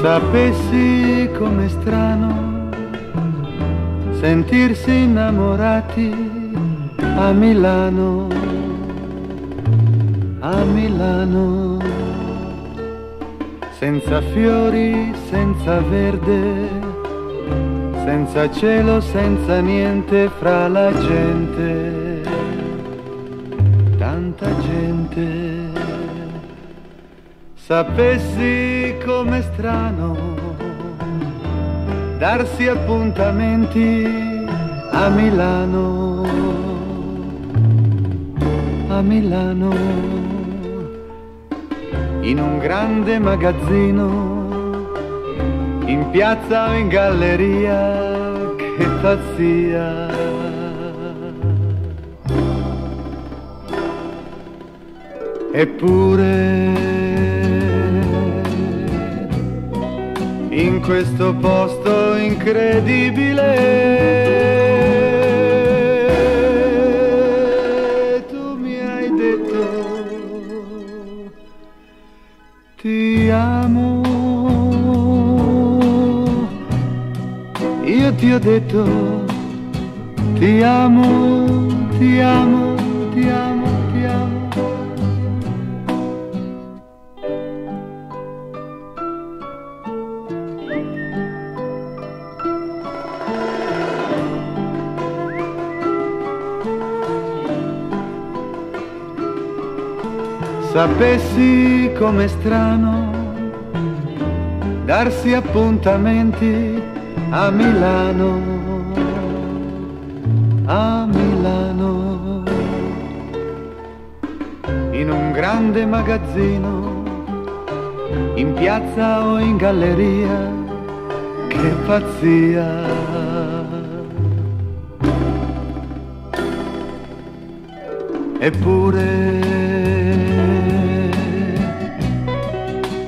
Sapessi com'è strano sentirsi innamorati a Milano, a Milano, senza fiori, senza verde, senza cielo, senza niente fra la gente, tanta gente. Sapessi com'è strano darsi appuntamenti a Milano, a Milano, in un grande magazzino, in piazza o in galleria, che pazzia. Eppure questo posto incredibile. Tu mi hai detto ti amo. Io ti ho detto ti amo ti amo Sapessi com'è strano darsi appuntamenti a Milano, a Milano, in un grande magazzino, in piazza o in galleria, che pazzia. Eppure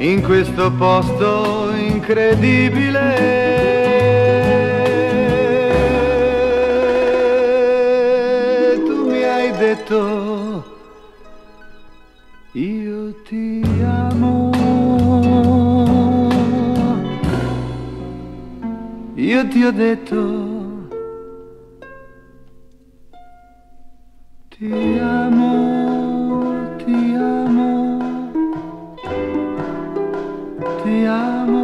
in questo posto incredibile. Tu mi hai detto io ti amo io ti ho detto ti amo te amo.